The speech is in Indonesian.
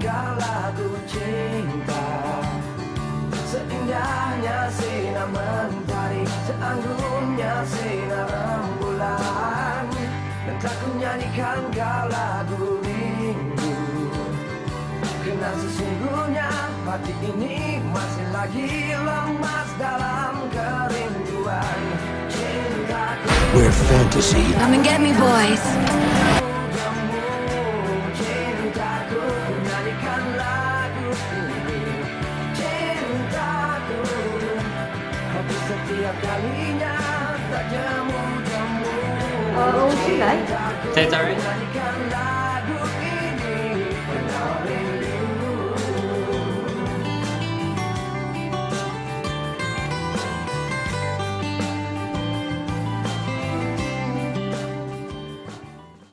kau lagu cinta. Seindahnya sinar mentari Seanggungnya sinar rembulan. Dan tak ku nyanyikan lagu rindu. Karena sesungguhnya hati ini masih lagi lemas dalam kerinduan. Cintaku. We're fantasy. Come and get me, boys. Uh, oh, she died. That's alright.